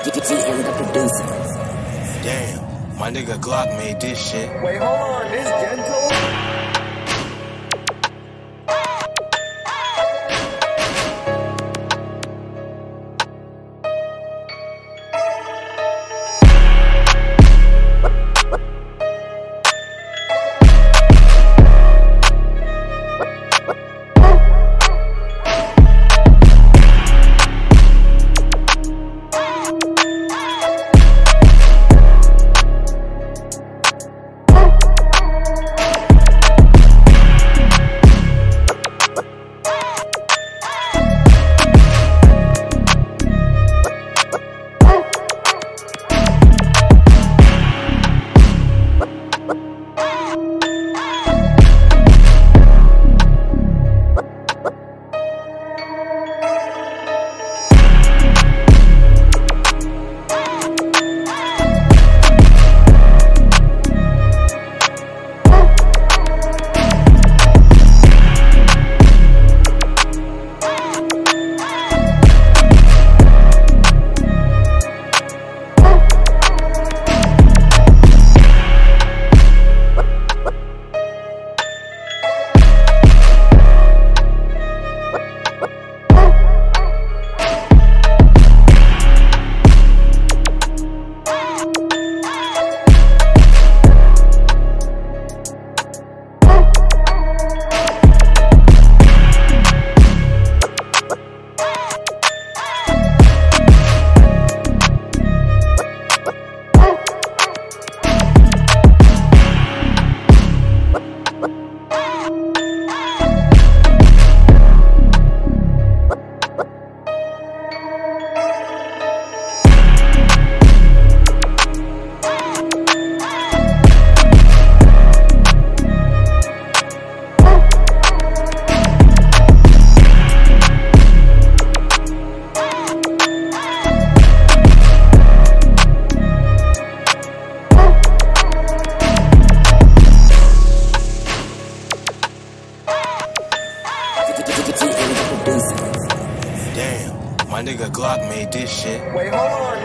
GM the producer. Damn, my nigga Glxck made this shit. Wait, hold on. This gentle? Damn, my nigga Glxck made this shit. Wait, hold on.